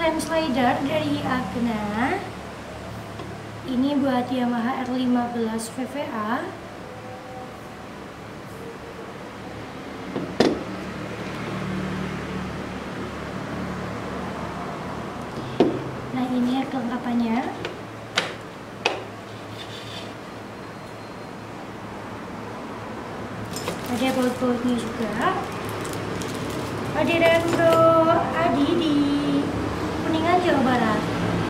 slam slider dari Agna. Ini buat Yamaha R15 VVA nah ini kelengkapannya. Ada baut-bautnya juga. Adi Bro que é o barato?